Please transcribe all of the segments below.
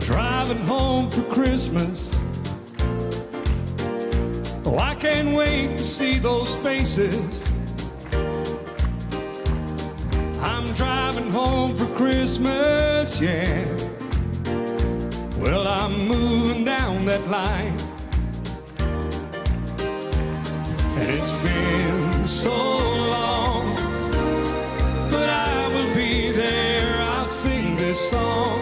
Driving home for Christmas. Oh, I can't wait to see those faces. I'm driving home for Christmas, yeah. Well, I'm moving down that line. It's been so long, but I will be there. I'll sing this song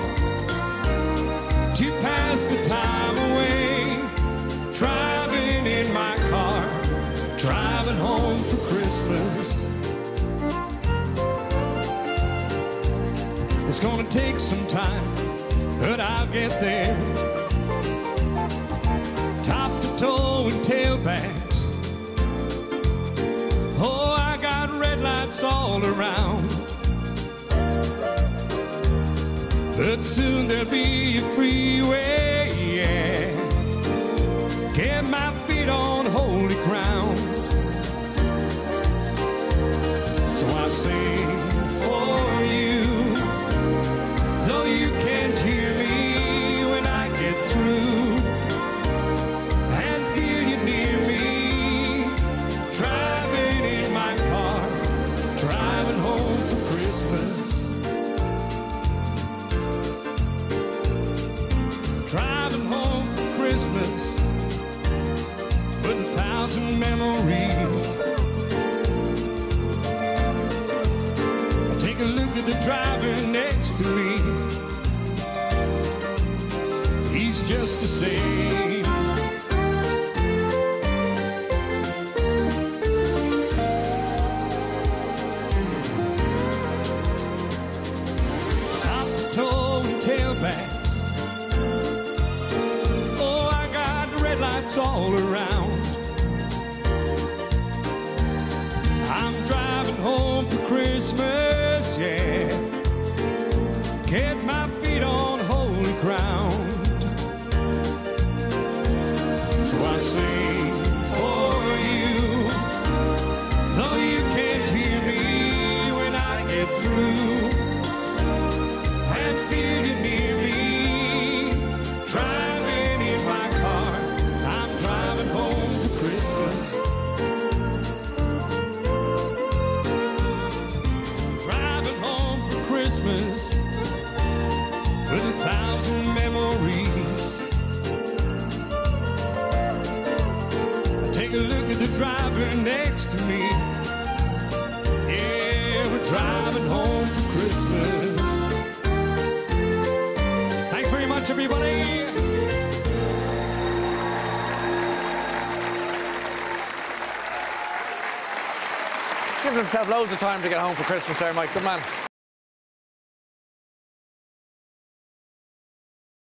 to pass the time away. Driving in my car, driving home for Christmas. It's gonna take some time, but I'll get there. All around. But soon there'll be a freeway, yeah. Get my feet on holy ground. So I sing home for Christmas with a thousand memories. I take a look at the driver next to me. He's just the same. Top to toe and. Lights all around. I'm driving home for Christmas, yeah. Get my feet on holy ground. So I sing with a thousand memories. I take a look at the driver next to me. Yeah, we're driving home for Christmas. Thanks very much, everybody. Giving himself loads of time to get home for Christmas there, Mike. Good man.